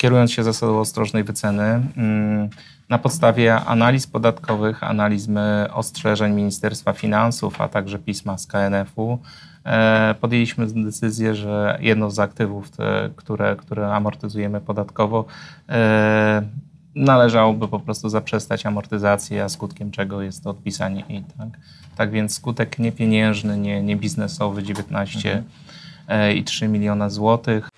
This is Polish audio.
kierując się zasadą ostrożnej wyceny, mm, na podstawie analiz podatkowych, analiz e, ostrzeżeń Ministerstwa Finansów, a także pisma z KNF-u, e, podjęliśmy decyzję, że jedno z aktywów, te, które, które amortyzujemy podatkowo, e, należałoby po prostu zaprzestać amortyzacji, a skutkiem czego jest to odpisanie jej. Tak, tak więc skutek niepieniężny, nie, nie biznesowy 19 mhm. i 3 miliona złotych.